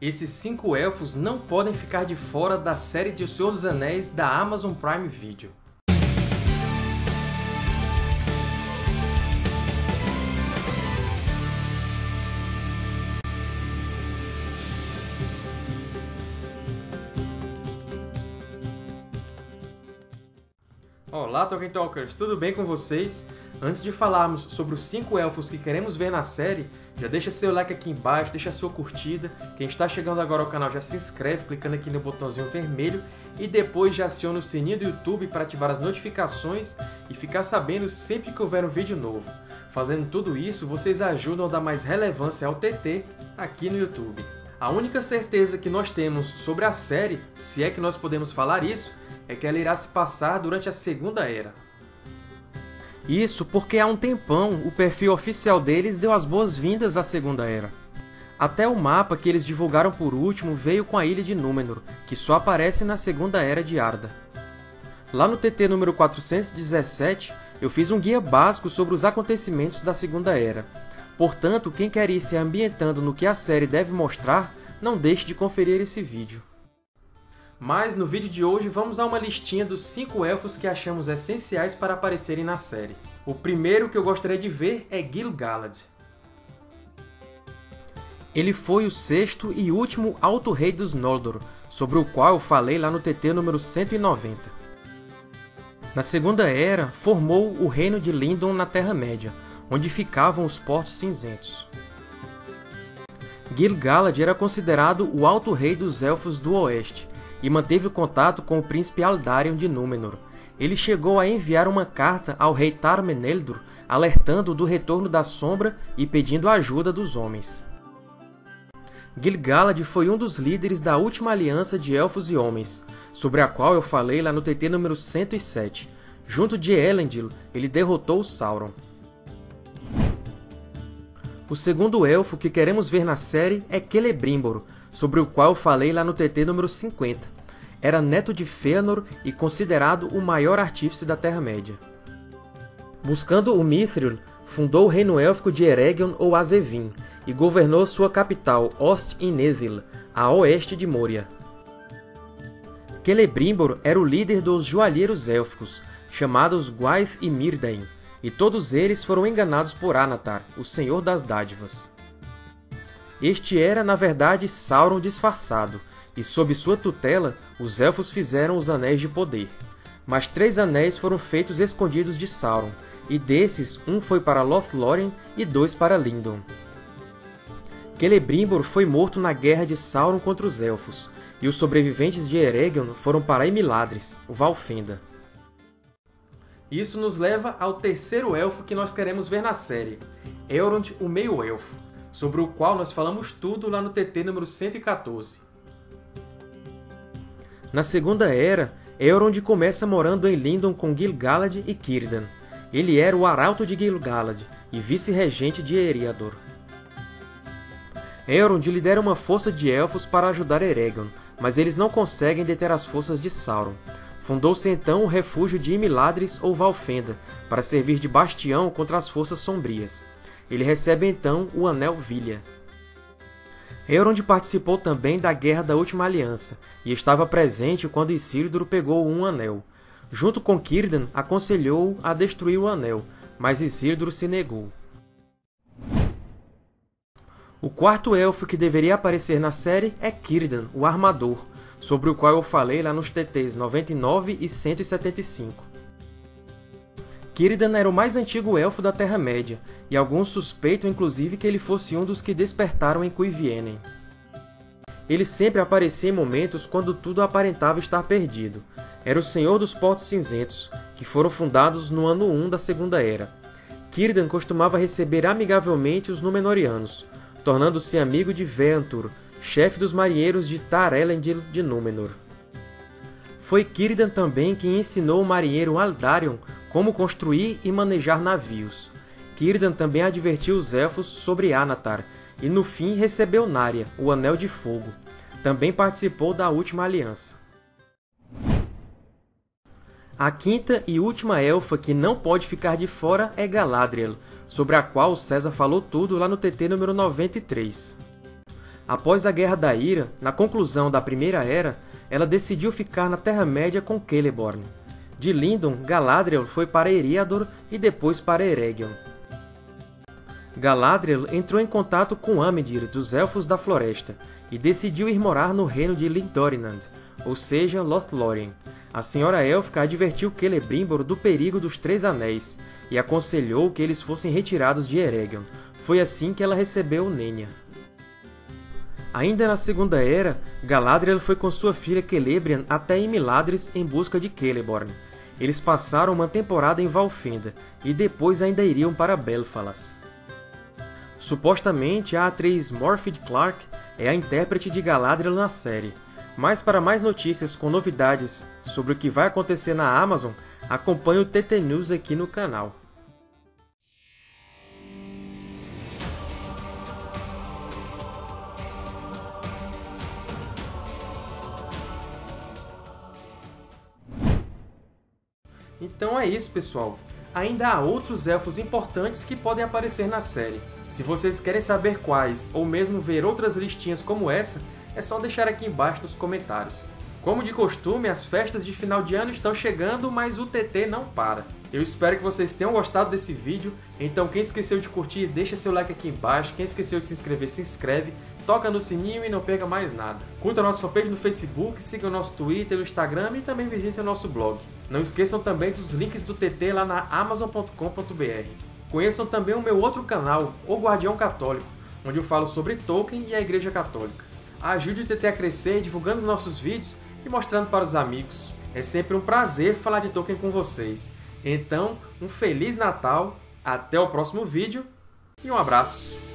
Esses cinco elfos não podem ficar de fora da série de O Senhor dos Anéis da Amazon Prime Video. Olá, Tolkien Talkers! Tudo bem com vocês? Antes de falarmos sobre os 5 elfos que queremos ver na série, já deixa seu like aqui embaixo, deixa sua curtida. Quem está chegando agora ao canal já se inscreve clicando aqui no botãozinho vermelho e depois já aciona o sininho do YouTube para ativar as notificações e ficar sabendo sempre que houver um vídeo novo. Fazendo tudo isso, vocês ajudam a dar mais relevância ao TT aqui no YouTube. A única certeza que nós temos sobre a série, se é que nós podemos falar isso, é que ela irá se passar durante a Segunda Era. Isso porque há um tempão o perfil oficial deles deu as boas-vindas à Segunda Era. Até o mapa que eles divulgaram por último veio com a Ilha de Númenor, que só aparece na Segunda Era de Arda. Lá no TT número 417, eu fiz um guia básico sobre os acontecimentos da Segunda Era. Portanto, quem quer ir se ambientando no que a série deve mostrar, não deixe de conferir esse vídeo. Mas no vídeo de hoje vamos a uma listinha dos 5 elfos que achamos essenciais para aparecerem na série. O primeiro que eu gostaria de ver é Gil-galad. Ele foi o sexto e último Alto Rei dos Noldor, sobre o qual eu falei lá no TT número 190. Na Segunda Era, formou o Reino de Lindon na Terra-média, onde ficavam os Portos Cinzentos. Gil-galad era considerado o Alto Rei dos Elfos do Oeste, e manteve contato com o príncipe Aldarion de Númenor. Ele chegou a enviar uma carta ao rei Tar-Meneldor, alertando do retorno da Sombra e pedindo a ajuda dos homens. Gil-galad foi um dos líderes da última aliança de Elfos e Homens, sobre a qual eu falei lá no TT número 107. Junto de Elendil, ele derrotou Sauron. O segundo elfo que queremos ver na série é Celebrimbor, sobre o qual falei lá no TT número 50. Era neto de Fëanor e considerado o maior artífice da Terra-média. Buscando o Mithril, fundou o reino élfico de Eregion ou Azevin, e governou sua capital, Ost-in-Nezil, a oeste de Moria. Celebrimbor era o líder dos joalheiros élficos, chamados Gwaith e Myrdain, e todos eles foram enganados por Anatar, o Senhor das Dádivas. Este era, na verdade, Sauron disfarçado, e sob sua tutela, os Elfos fizeram os Anéis de Poder. Mas três anéis foram feitos escondidos de Sauron, e desses, um foi para Lothlórien e dois para Lindon. Celebrimbor foi morto na guerra de Sauron contra os Elfos, e os sobreviventes de Eregion foram para Imiladris, o Valfenda. Isso nos leva ao terceiro elfo que nós queremos ver na série, Elrond, o Meio-Elfo sobre o qual nós falamos tudo lá no TT número 114. Na Segunda Era, Elrond começa morando em Lindon com Gil-galad e Círdan. Ele era o arauto de Gil-galad e vice-regente de Eriador. Elrond lidera uma força de Elfos para ajudar Eregion, mas eles não conseguem deter as forças de Sauron. Fundou-se então o refúgio de Imiladris ou Valfenda, para servir de bastião contra as forças sombrias. Ele recebe então o Anel Vilha. Elrond participou também da Guerra da Última Aliança, e estava presente quando Isildur pegou um anel. Junto com Círdan, aconselhou-o a destruir o anel, mas Isildur se negou. O quarto elfo que deveria aparecer na série é Círdan, o Armador, sobre o qual eu falei lá nos TTs 99 e 175. Círdan era o mais antigo elfo da Terra-média, e alguns suspeitam inclusive que ele fosse um dos que despertaram em Cuivienen. Ele sempre aparecia em momentos quando tudo aparentava estar perdido. Era o Senhor dos Portos Cinzentos, que foram fundados no ano 1 da Segunda Era. Círdan costumava receber amigavelmente os Númenóreanos, tornando-se amigo de Veantur, chefe dos marinheiros de Tar Elendil de Númenor. Foi Círdan também quem ensinou o marinheiro Aldarion como construir e manejar navios. Círdan também advertiu os Elfos sobre Anatar, e no fim recebeu Narya, o Anel de Fogo. Também participou da Última Aliança. A quinta e última elfa que não pode ficar de fora é Galadriel, sobre a qual César falou tudo lá no TT número 93. Após a Guerra da Ira, na conclusão da Primeira Era, ela decidiu ficar na Terra-média com Celeborn. De Lindon, Galadriel foi para Eriador e depois para Eregion. Galadriel entrou em contato com Amedir, dos Elfos da Floresta, e decidiu ir morar no reino de Lindorinnand, ou seja, Lothlórien. A senhora élfica advertiu Celebrimbor do perigo dos Três Anéis, e aconselhou que eles fossem retirados de Eregion. Foi assim que ela recebeu Nenya. Ainda na Segunda Era, Galadriel foi com sua filha Celebrian até Imiladris em busca de Celeborn. Eles passaram uma temporada em Valfenda, e depois ainda iriam para Belfalas. Supostamente, a atriz Morphy Clark é a intérprete de Galadriel na série, mas para mais notícias com novidades sobre o que vai acontecer na Amazon, acompanhe o TT News aqui no canal. Então é isso, pessoal. Ainda há outros elfos importantes que podem aparecer na série. Se vocês querem saber quais, ou mesmo ver outras listinhas como essa, é só deixar aqui embaixo nos comentários. Como de costume, as festas de final de ano estão chegando, mas o TT não para. Eu espero que vocês tenham gostado desse vídeo, então quem esqueceu de curtir, deixa seu like aqui embaixo, quem esqueceu de se inscrever, se inscreve, toca no sininho e não pega mais nada. Curta a nossa fanpage no Facebook, siga o nosso Twitter, o Instagram e também visite o nosso blog. Não esqueçam também dos links do TT lá na amazon.com.br. Conheçam também o meu outro canal, O Guardião Católico, onde eu falo sobre Tolkien e a Igreja Católica. Ajude o TT a crescer divulgando os nossos vídeos e mostrando para os amigos. É sempre um prazer falar de Tolkien com vocês. Então, um Feliz Natal, até o próximo vídeo e um abraço!